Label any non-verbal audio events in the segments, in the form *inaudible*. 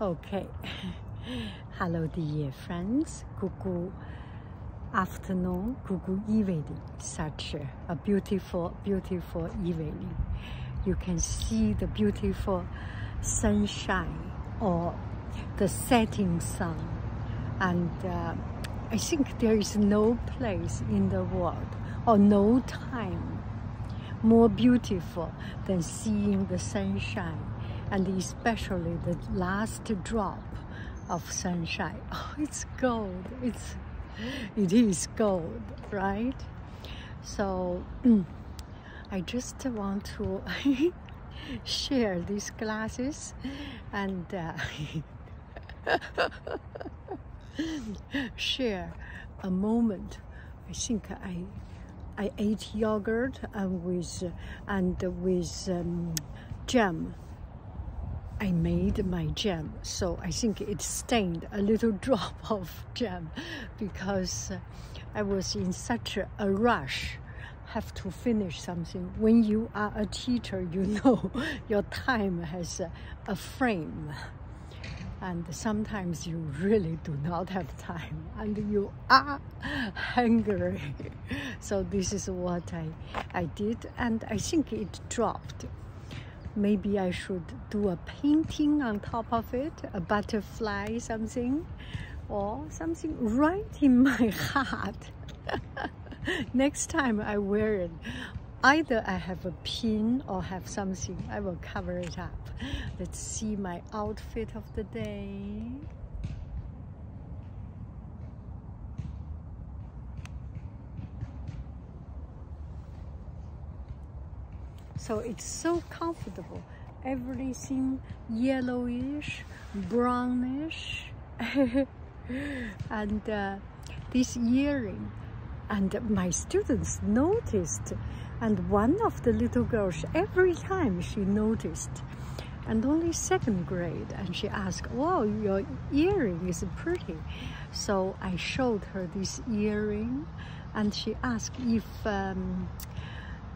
Okay. *laughs* Hello, dear friends. Good afternoon, good evening. Such a beautiful, beautiful evening. You can see the beautiful sunshine or the setting sun. And uh, I think there is no place in the world or no time more beautiful than seeing the sunshine and especially the last drop of sunshine. *laughs* Oh, it's gold. It's it is gold, right? So *clears throat* I just want to *laughs* share these glasses and uh, *laughs* share a moment. I think I I ate yogurt and with and with um, jam I made my jam. So I think it stained a little *laughs* drop of jam because uh, I was in such a, rush have to finish something. When you are a teacher, *laughs* you know your time has a, a, frame. And sometimes you really do not have time and you are *laughs* hungry. So this is what I, I did and I think it dropped maybe I should do a painting on top of it, a butterfly, something, or something right in my *laughs* heart. *laughs* Next time I wear it, either I have a pin or have something, I will cover it up. Let's see my outfit of the day. So it's so comfortable. Everything yellowish brownish. *laughs* And uh, this earring. And my students noticed. And one of the little girls every time she noticed. And only second grade. And she asked wow your earring is pretty. So i showed her this earring. And she asked if um,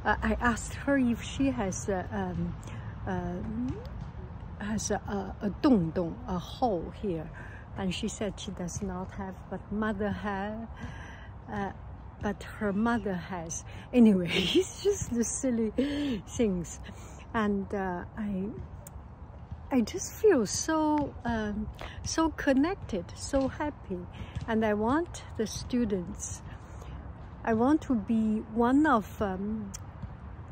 uh, I asked her if she has a, um, uh, has a, a, dong dong, a hole here, and she said she does not have, but mother had. Uh, but her mother has. Anyway, *laughs* it's just the silly things, and uh, I I just feel so um, so connected, so happy, and I want the students. I want to be one of um,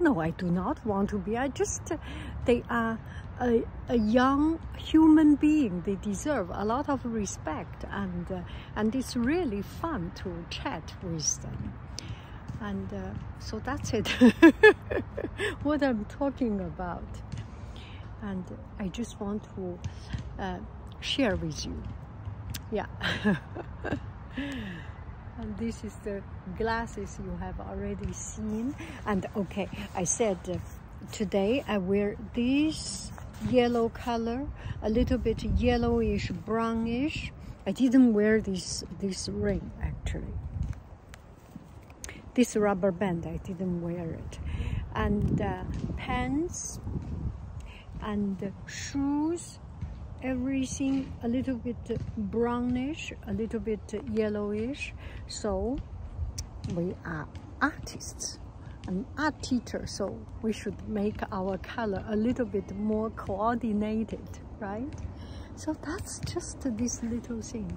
no, I do not want to be. I just, they are a, a young human being. They deserve a lot of respect and, uh, and it's really fun to chat with them. And uh, so that's it, *laughs* what I'm talking about. And I just want to uh, share with you. Yeah. *laughs* and this is the glasses you have already seen. And okay I said uh, today I wear this yellow color a little bit yellowish brownish. I didn't wear this this ring actually. This rubber band I didn't wear it. And uh, pants and shoes everything a little bit brownish, a little bit yellowish. So we are artists, an art teacher, so we should make our color a little bit more coordinated, right? So that's just this little thing.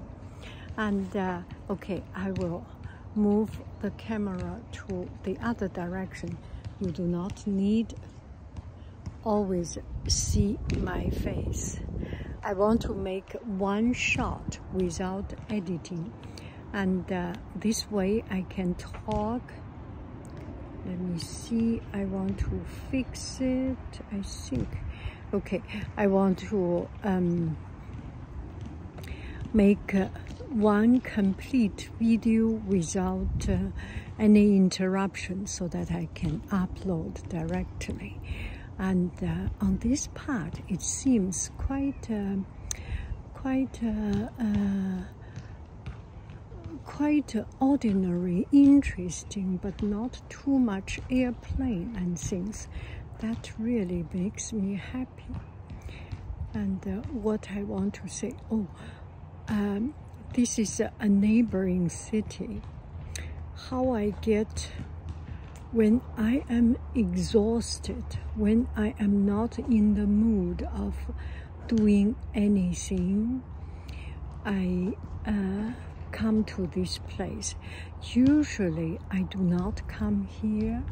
And uh, okay, I will move the camera to the other direction. You do not need always see my face. I want to make one shot without editing. And uh, this way I can talk. Let me see. I want to fix it I think. Okay I want to um, make uh, one complete video without uh, any interruption so that I can upload directly and uh, on this part it seems quite uh, quite uh, uh quite ordinary interesting but not too much airplane and things that really makes me happy And uh, what I want to say, oh, um, this is a neighboring city. How I get when I am exhausted, when I am not in the mood of doing anything, I uh, come to this place. Usually, I do not come here.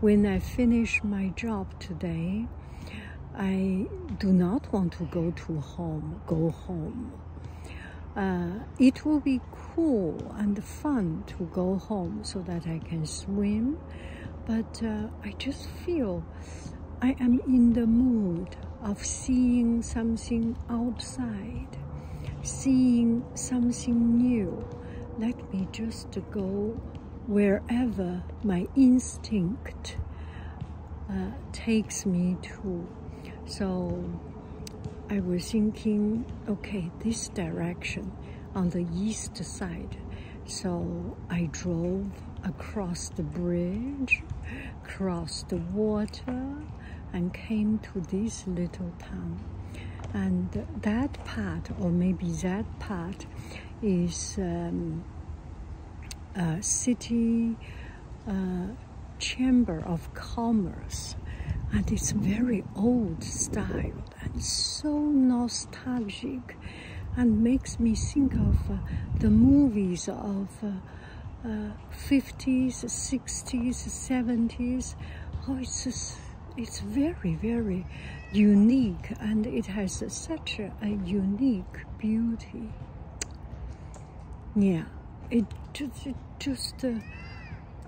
When I finish my job today, I do not want to go to home, go home. Uh, it will be cool and fun to go home so that I can swim, but uh, I just feel I am in the mood of seeing something outside, seeing something new. Let me just go wherever my instinct uh, takes me to. So I was thinking, okay, this direction on the east side. So I drove across the bridge, crossed the water, and came to this little town. And that part, or maybe that part, is um, a city uh, chamber of commerce. And it's very old style and so nostalgic and makes me think of uh, the movies of uh, 50s, 60s, 70s. Oh, it's just, it's very, very unique and it has such a, a unique beauty. Yeah, it just, it just uh,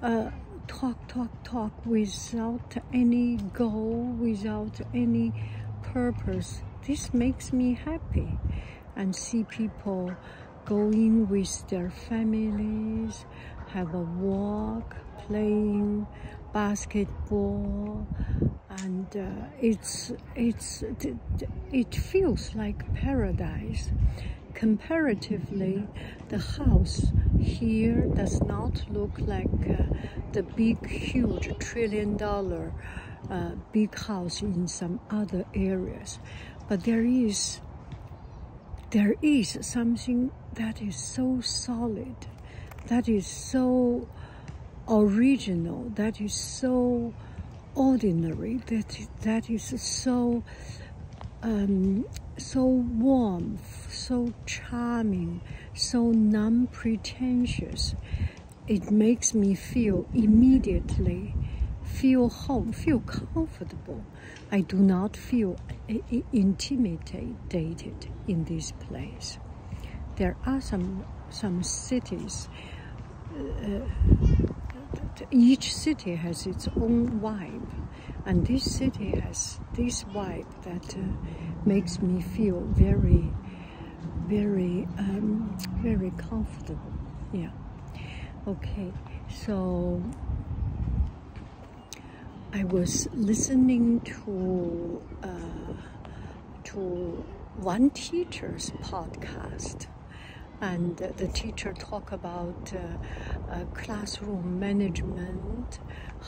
uh, talk, talk, talk without any goal, without any purpose. This makes me happy and see people going with their families, have a walk, playing basketball, and uh, it's it's it feels like paradise. Comparatively, the house here does not look like uh, the big, huge trillion dollar uh, big house in some other areas, but there is there is something that is so solid, that is so original, that is so ordinary, that that is so um, so warm, so charming, so non-pretentious. It makes me feel immediately feel home, feel comfortable. I do not feel intimidated in this place. There are some some cities. Uh, each city has its own vibe, and this city has this vibe that uh, makes me feel very, very, um, very comfortable. Yeah. Okay. So I was listening to uh, to one teacher's podcast, and the teacher talk about uh, uh, classroom management,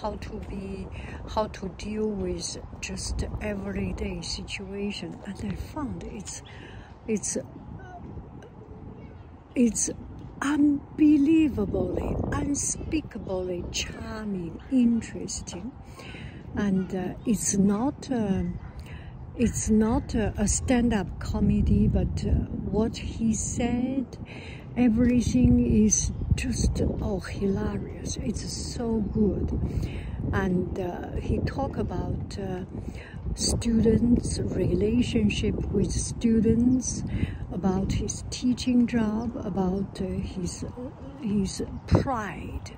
how to be, how to deal with just everyday situation, and I found it's it's it's unbelievably, unspeakably charming, interesting, and uh, it's not. Uh, it's not a, a stand-up comedy, but uh, what he said, everything is just oh hilarious. It's so good, and uh, he talk about uh, students' relationship with students, about his teaching job, about uh, his his pride,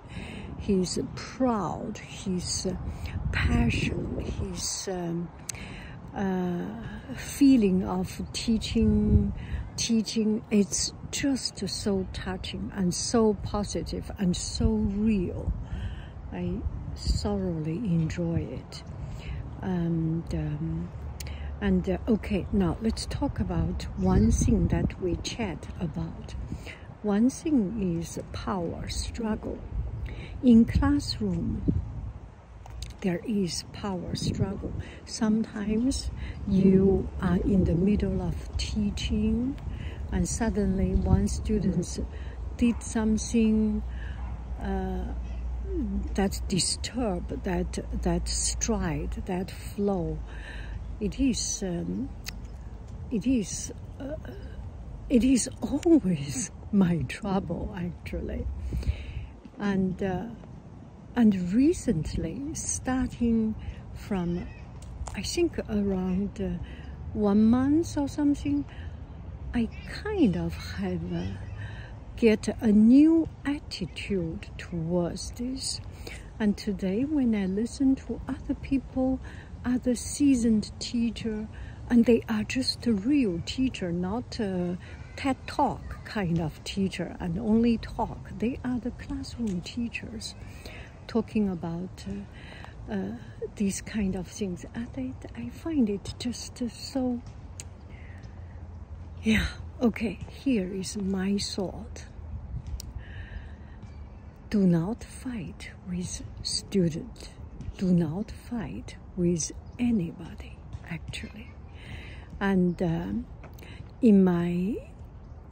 his proud, his passion, his. Um, uh, feeling of teaching teaching. It's just so touching and so positive and so real. I thoroughly enjoy it. And um, and uh, okay now let's talk about one thing that we chat about. One thing is power struggle in classroom there is power struggle. Sometimes you are in the middle of teaching and suddenly one student did something uh, that disturb that that stride, that flow. It is um, it is uh, it is always *laughs* my trouble actually, and uh, and recently starting from I think around uh, one month or something, I kind of have uh, get a new attitude towards this. And today, when I listen to other people, other seasoned teacher, and they are just a real teacher, not a TED Talk kind of teacher, and only talk. They are the classroom teachers, talking about uh, uh, these kind of things. And I, I find it just so, yeah, Okay, here is my thought. Do not fight with student. Do not fight with anybody, actually. And um, in my,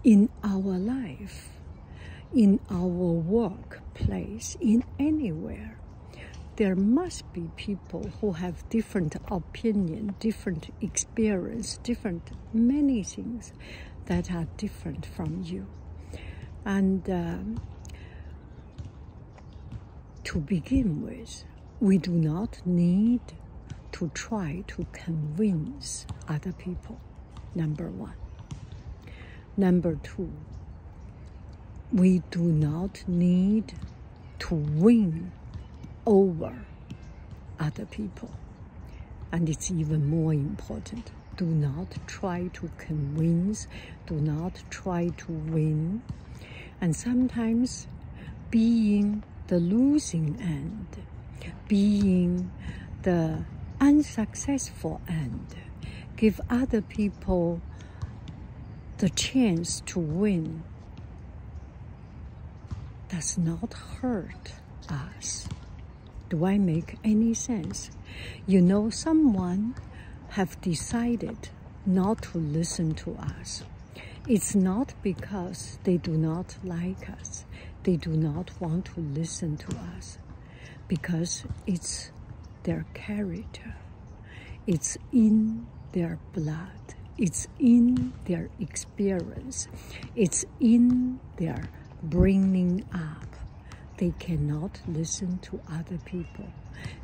in our life, in our workplace, in anywhere, there must be people who have different opinion, different experience, different many things that are different from you. And um, to begin with, we do not need to try to convince other people, number one. Number two, we do not need to win over other people. And it's even more important do not try to convince, do not try to win. And sometimes being the losing end, being the unsuccessful end, give other people the chance to win does not hurt us. Do I make any sense? You know, someone have decided not to listen to us. It's not because they do not like us, they do not want to listen to us, because it's their character, it's in their blood, it's in their experience, it's in their bringing up. They cannot listen to other people.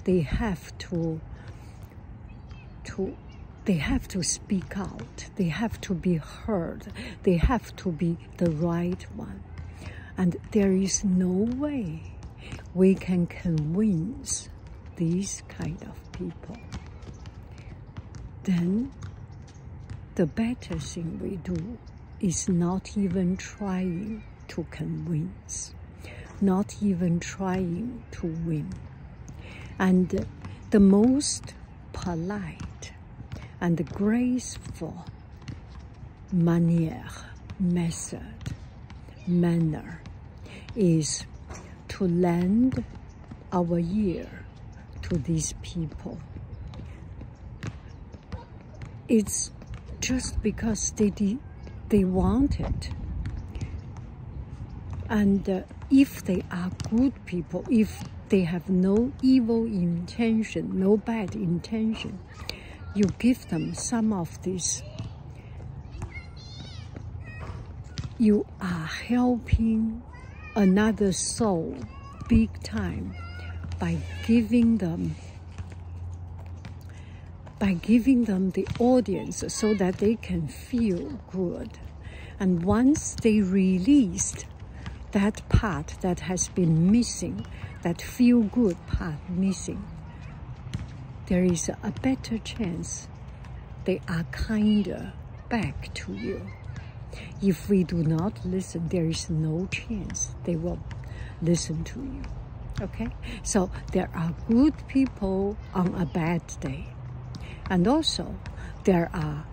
They have to to they have to speak out. They have to be heard. They have to be the right one. And there is no way we can convince these kind of people then the better thing we do is not even trying to convince not even trying to win. And the most polite and graceful manière, method, manner is to lend our ear to these people. It's just because they they want it. And uh, if they are good people, if they have no evil intention, no bad intention. You give them some of this. You are helping another soul big time by giving them by giving them the audience so that they can feel good. And once they released that part that has been missing, that feel good part missing, there is a better chance they are kinder back to you. If we do not listen, there is no chance they will listen to you. Okay? So there are good people on a bad day. And also, there are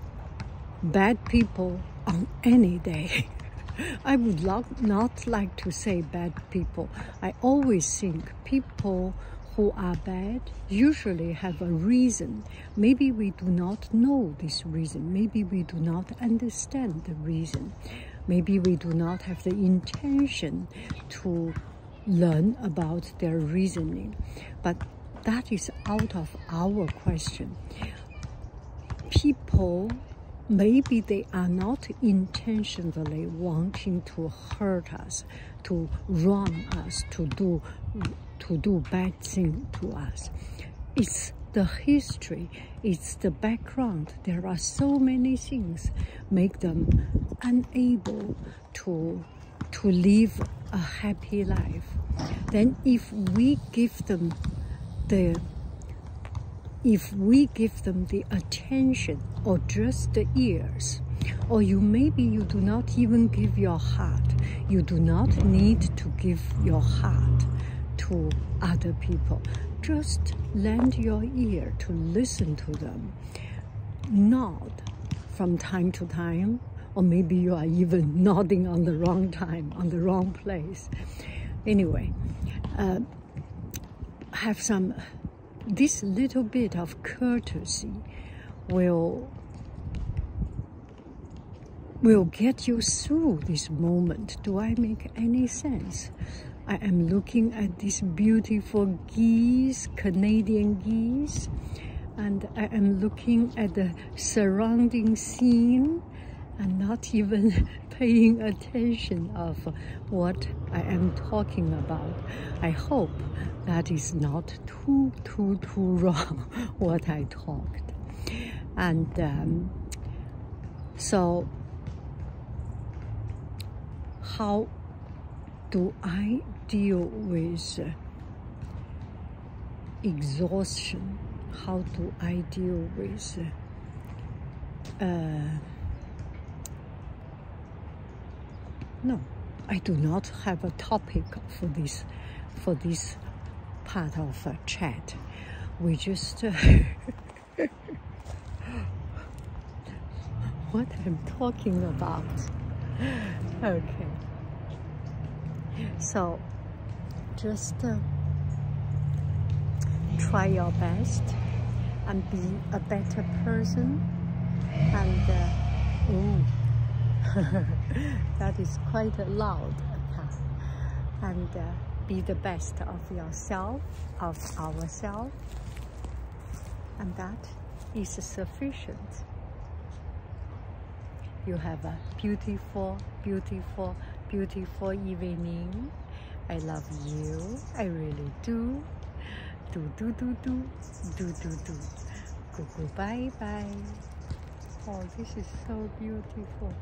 bad people on any day. *laughs* I would not like to say bad people. I always think people who are bad usually have a reason. Maybe we do not know this reason. Maybe we do not understand the reason. Maybe we do not have the intention to learn about their reasoning. But that is out of our question. People, maybe they are not intentionally wanting to hurt us, to wrong us, to do to do bad thing to us. It's the history, it's the background. There are so many things make them unable to to live a happy life. Then if we give them the if we give them the attention or just the ears, or you maybe you do not even give your heart, you do not need to give your heart to other people. Just lend your ear to listen to them. Nod from time to time, or maybe you are even *laughs* nodding on the wrong time, on the wrong place. Anyway, uh, have some, this little bit of courtesy will will get you through this moment. Do I make any sense? I am looking at these beautiful geese, Canadian geese, and I am looking at the surrounding scene and not even *laughs* paying attention of what I am talking about. I hope that is not too, too, too *laughs* wrong what I talked. And um, so how do I deal with exhaustion? How do I deal with uh, no, I do not have a topic for this for this part of a chat. We just uh, *laughs* what I'm talking about. Okay. So just uh, try your best and be a better person and oh, *laughs* *laughs* that is quite a loud and uh, be the best of yourself of ourselves and that is sufficient you have a beautiful beautiful beautiful evening. I love you. I really do. Do, do, do, do. Do, do, do. Go, go, bye, bye. Oh, this is so beautiful.